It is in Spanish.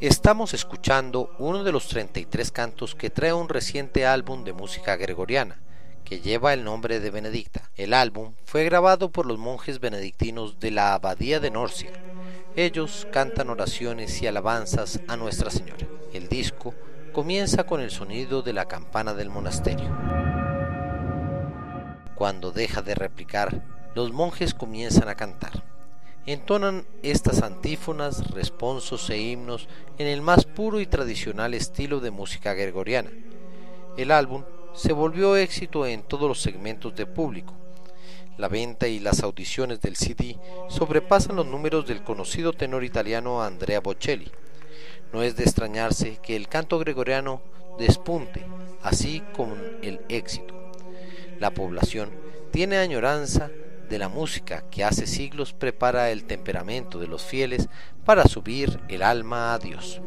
Estamos escuchando uno de los 33 cantos que trae un reciente álbum de música gregoriana, que lleva el nombre de Benedicta. El álbum fue grabado por los monjes benedictinos de la Abadía de Norcia. Ellos cantan oraciones y alabanzas a Nuestra Señora. El disco comienza con el sonido de la campana del monasterio. Cuando deja de replicar, los monjes comienzan a cantar entonan estas antífonas, responsos e himnos en el más puro y tradicional estilo de música gregoriana. El álbum se volvió éxito en todos los segmentos de público. La venta y las audiciones del CD sobrepasan los números del conocido tenor italiano Andrea Bocelli. No es de extrañarse que el canto gregoriano despunte, así como el éxito. La población tiene añoranza de la música que hace siglos prepara el temperamento de los fieles para subir el alma a Dios.